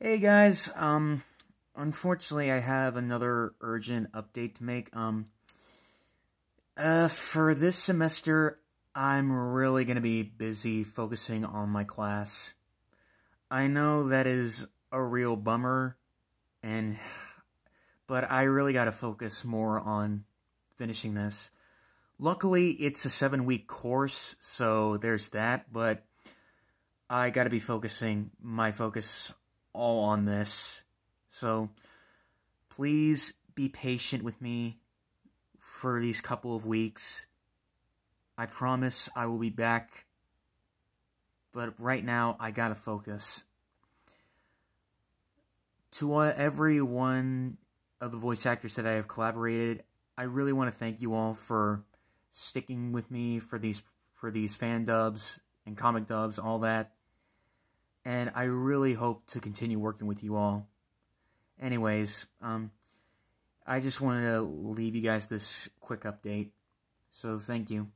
Hey guys, um, unfortunately I have another urgent update to make. Um, uh, for this semester, I'm really gonna be busy focusing on my class. I know that is a real bummer, and, but I really gotta focus more on finishing this. Luckily, it's a seven week course, so there's that, but I gotta be focusing my focus all on this. So please be patient with me for these couple of weeks. I promise I will be back. But right now, I gotta focus. To every one of the voice actors that I have collaborated, I really want to thank you all for sticking with me for these for these fan dubs and comic dubs, all that and I really hope to continue working with you all. Anyways, um, I just wanted to leave you guys this quick update. So thank you.